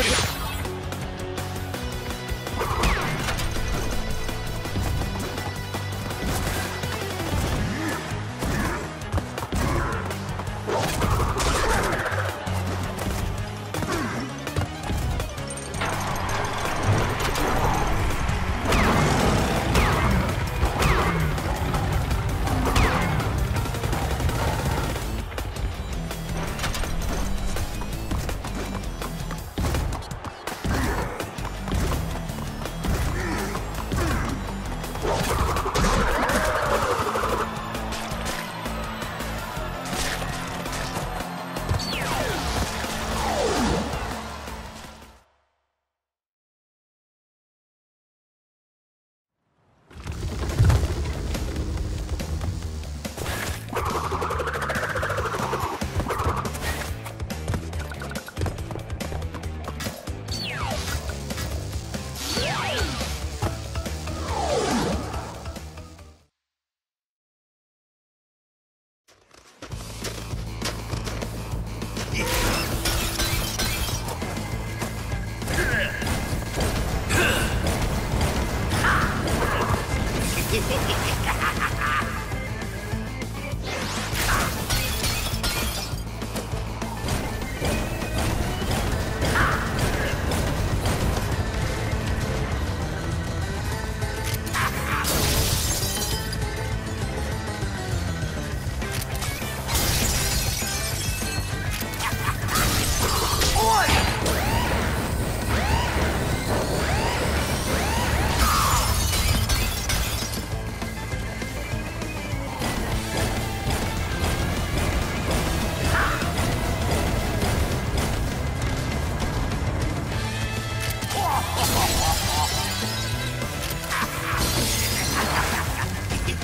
Pretty Let's go. Hehehehe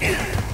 No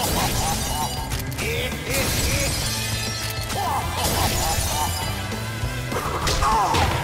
way.